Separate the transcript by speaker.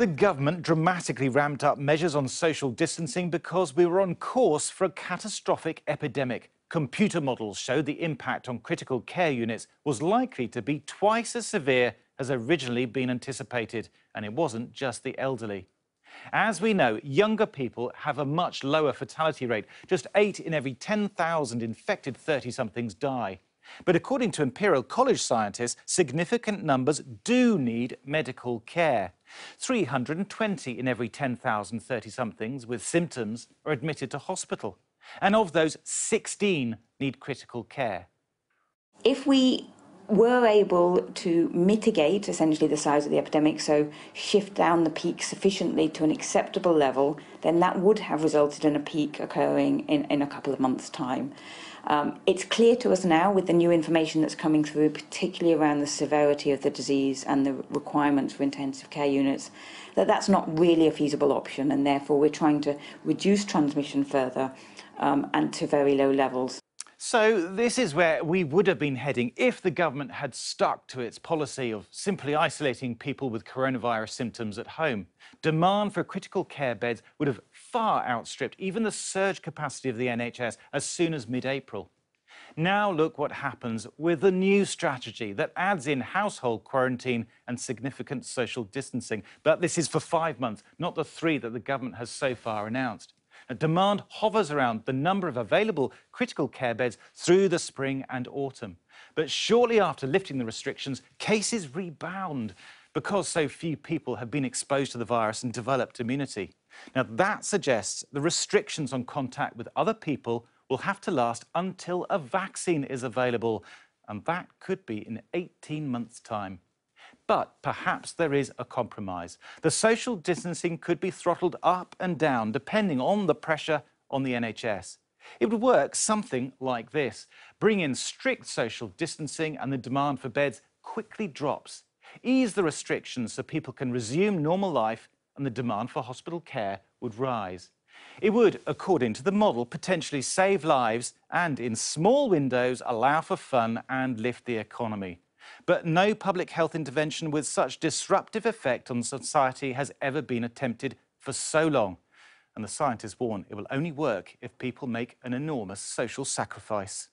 Speaker 1: The government dramatically ramped up measures on social distancing because we were on course for a catastrophic epidemic. Computer models showed the impact on critical care units was likely to be twice as severe as originally been anticipated, and it wasn't just the elderly. As we know, younger people have a much lower fatality rate. Just 8 in every 10,000 infected 30-somethings die. But according to Imperial College scientists, significant numbers do need medical care. 320 in every 10,000 30-somethings with symptoms are admitted to hospital. And of those, 16 need critical care.
Speaker 2: If we were able to mitigate essentially the size of the epidemic, so shift down the peak sufficiently to an acceptable level, then that would have resulted in a peak occurring in, in a couple of months' time. Um, it's clear to us now with the new information that's coming through, particularly around the severity of the disease and the requirements for intensive care units, that that's not really a feasible option and therefore we're trying to reduce transmission further um, and to very low levels.
Speaker 1: So, this is where we would have been heading if the government had stuck to its policy of simply isolating people with coronavirus symptoms at home. Demand for critical care beds would have far outstripped even the surge capacity of the NHS as soon as mid April. Now, look what happens with the new strategy that adds in household quarantine and significant social distancing. But this is for five months, not the three that the government has so far announced. Demand hovers around the number of available critical care beds through the spring and autumn. But shortly after lifting the restrictions, cases rebound because so few people have been exposed to the virus and developed immunity. Now, that suggests the restrictions on contact with other people will have to last until a vaccine is available, and that could be in 18 months' time. But perhaps there is a compromise. The social distancing could be throttled up and down depending on the pressure on the NHS. It would work something like this. Bring in strict social distancing and the demand for beds quickly drops. Ease the restrictions so people can resume normal life and the demand for hospital care would rise. It would, according to the model, potentially save lives and, in small windows, allow for fun and lift the economy. But no public health intervention with such disruptive effect on society has ever been attempted for so long. And the scientists warn it will only work if people make an enormous social sacrifice.